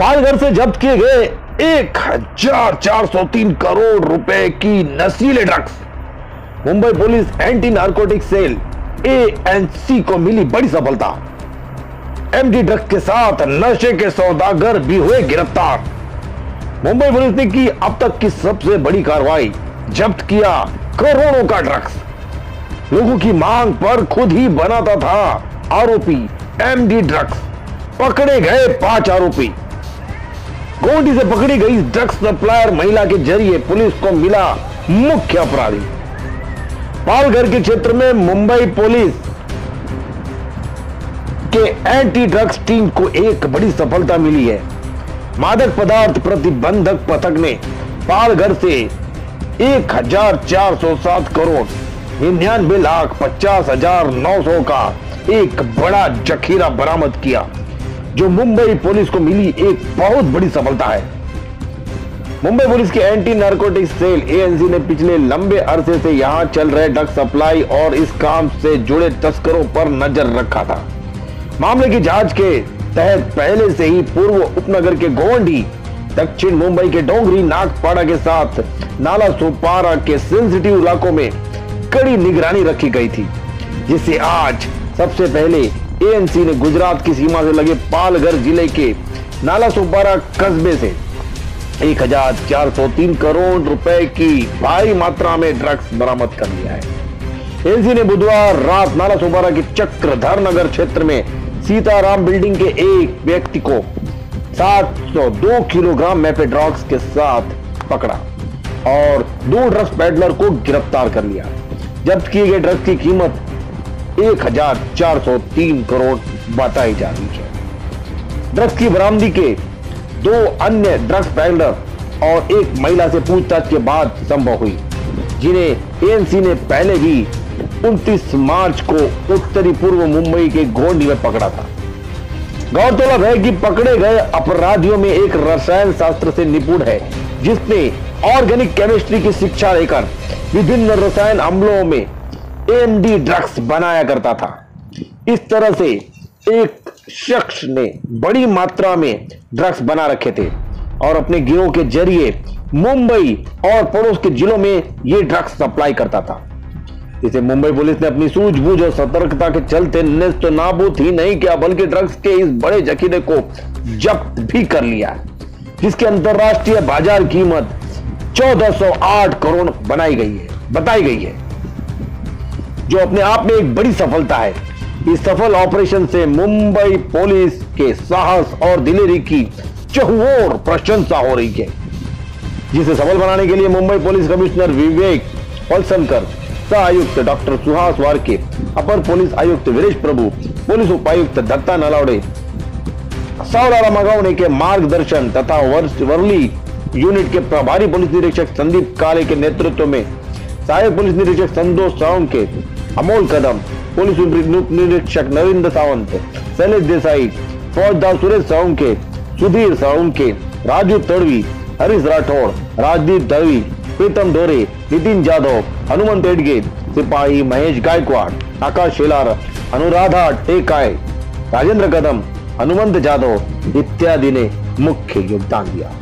पालघर से जब्त किए गए एक हज़ार चार सौ तीन करोड़ रुपए की नशीले drugs. Mumbai police anti narcotic cell ANC को मिली बड़ी सफलता। एमडी ड्रग्स के साथ नशे के सौदागर भी हुए गिरफ़्तार। मुंबई पुलिस ने की अब तक की सबसे बड़ी कार्रवाई, जब्त किया करोड़ों का ड्रग्स। लोगों की मांग पर खुद ही बनाता था आरोपी एमडी ड्रग्स। पकड़े गए पाँच आरोपी। गोंडी से पकड़ी गई ड्रग्स सप्लायर महिला के ज़रिए पुलिस को मिला मुख्य अपराधी। पालघर के क्षेत्र में मुंबई पुलिस के एंटी ड्रग्स टीम को एक बड़ी सफलता मिली है। मादक पदार्थ प्रतिबंधक पथक ने पालघर से एक हज़ार चार सौ सात करोड़, निन्यानवे लाख पचास हज़ार नौ सौ का एक बड़ा जखीरा बरामद किया। जो मुंबई पुलिस को मिली एक बहुत बड़ी सफलता है। मुंबई पुलिस के एंटी नार्कोटिक्स सेल एएनसी ने पिछले लंबे अरसे से यहाँ चल रहे ड्रग सप्लाई और इस काम से जुड़े तस्करों पर नज़र रखा था। मामले की जाँच के तहत पहले से ही पूर्व उपनगर के गोवंडी, दक्षिण मुंबई के डोंगरी, नागपाड़ा के साथ नाला सोपारा के सेंसिटिव इलाकों में कड़ी निगरानी रखी गई थी जिससे आज सबसे पहले एएनसी ने गुजरात की सीमा से लगे पालघर ज़िले के नाला सोपारा कस्बे से 1403 करोड़ रुपए की भारी मात्रा में ड्रग्स बरामद कर लिया है। एनसी ने बुधवार रात नाला सोपारा के चक्रधर नगर क्षेत्र में सीताराम बिल्डिंग के एक व्यक्ति को 702 किलोग्राम मेपेड्रॉक्स के साथ पकड़ा और दो ड्रग्स पेडलर को गिरफ़्तार कर लिया। जब्त किए गए ड्रग्स की कीमत 1403 करोड़ बताई जा रही है। ड्रग्स की बरामदी के दो अन्य ड्रग्स पेडलर और एक महिला से पूछताछ के बाद संभव हुई, जिन्हें एएनसी ने पहले भी 29 मार्च को उत्तरी पूर्व मुंबई के गोंडी में पकड़ा था। गौरतलब है कि पकड़े गए अपराधियों में एक रसायन शास्त्र से निपुण है, जिसने ऑर्गेनिक केमिस्ट्री की शिक्षा लेकर विभिन्न रसायन अम्लों में एमडी ड्रग्स बनाया करता था। इस तरह से एक शख्स ने बड़ी मात्रा में ड्रग्स बना रखे थे और अपने गिरोह के ज़रिए मुंबई और पड़ोस के जिलों में ये ड्रग्स सप्लाई करता था। इसे मुंबई पुलिस ने अपनी सूझबूझ और सतर्कता के चलते तो नाबूद ही नहीं किया, बल्कि ड्रग्स के इस बड़े जखीरे को जब्त भी कर लिया, जिसकी अंतरराष्ट्रीय बाज़ार कीमत 1408 करोड़ बनाई गई है, बताई गई है। जो अपने आप में एक बड़ी सफलता है। इस सफल ऑपरेशन से मुंबई पुलिस के साहस और दिलेरी की चहुओर प्रशंसा हो रही है। जिसे सफल बनाने के लिए मुंबई पुलिस कमिश्नर विवेक पलसनकर, सह आयुक्त डॉक्टर सुहास वारके, अपर पुलिस आयुक्त वीरेश प्रभु, पुलिस उपायुक्त दत्ता नलावड़े सावलारा मगावने के मार्गदर्शन तथा वर्ली यूनिट के प्रभारी पुलिस निरीक्षक संदीप काले के नेतृत्व में सहायक पुलिस निरीक्षक संतोष सावंके अमोल कदम, पुलिस निरीक्षक नरेंद्र सावंत, शैलेश देसाई, फौजदार सुरेश सावंके सुधीर सावंके राजू तड़वी, हरीश राठौड़ राजदीप दळवी, प्रीतम डोरे नितिन जाधव, हनुमंत एडगे, सिपाही महेश गायकवाड़, आकाश शेलार, अनुराधा टेकाय, राजेंद्र कदम, हनुमंत जाधव इत्यादि ने मुख्य योगदान दिया।